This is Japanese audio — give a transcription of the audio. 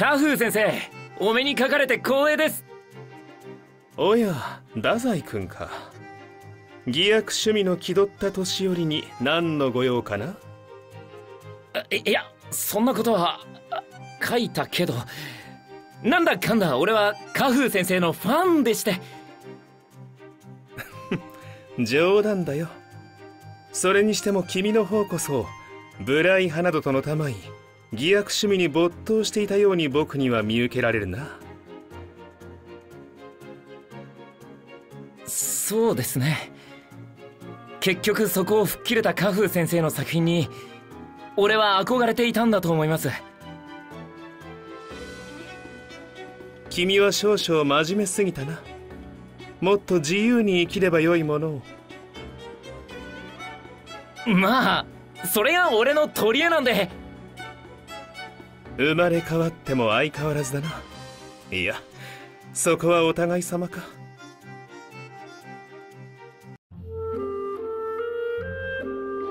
カフー先生お目にかかれて光栄です。おや太宰君か。偽薬趣味の気取った年寄りに何の御用かな？いいやそんなことは書いたけど。なんだかんだ俺はカフー先生のファンでして。冗談だよ。それにしても君の方こそブライ花ドとの玉い偽薬趣味に没頭していたように僕には見受けられるな。そうですね。結局そこを吹っ切れたカフー先生の作品に俺は憧れていたんだと思います。君は少々真面目すぎたな。もっと自由に生きればよいものを。まあそれが俺の取り柄なんで生まれ変わっても相変わらずだな。いやそこはお互い様か。